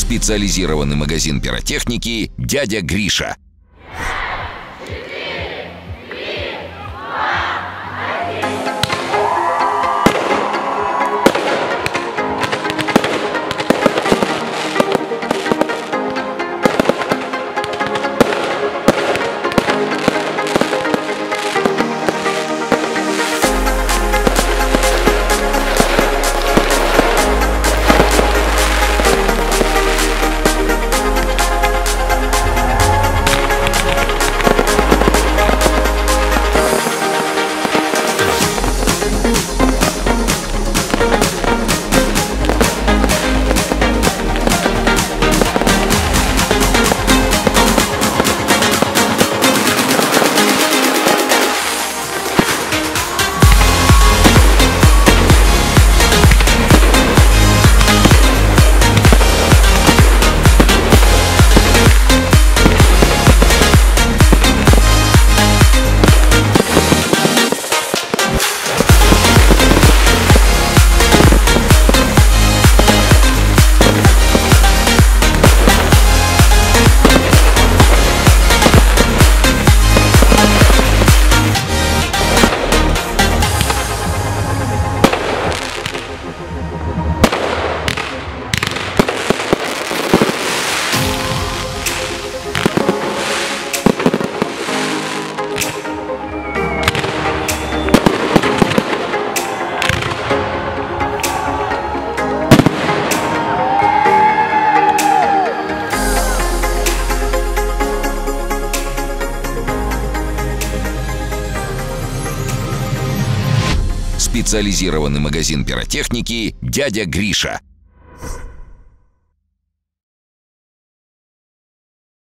Специализированный магазин пиротехники «Дядя Гриша». Специализированный магазин пиротехники «Дядя Гриша».